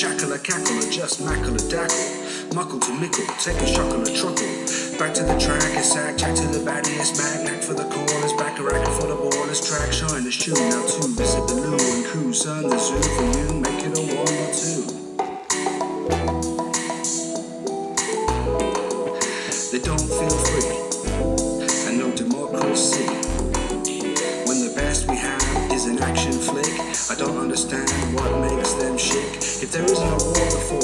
Shackle a cackle or just mackle a dackle. Muckle to mickle, take a shuckle a truckle. Back to the track, it's sack, jack to the baddiest mag, knack for the corners, back a racket for the ballers, track, shine the shoe, now two, visit the loo and crew, son the zoo for you, make it a one or two. They don't feel free, and no democracy. When the best we have is an action flick, I don't understand what makes. If there isn't a waterfall up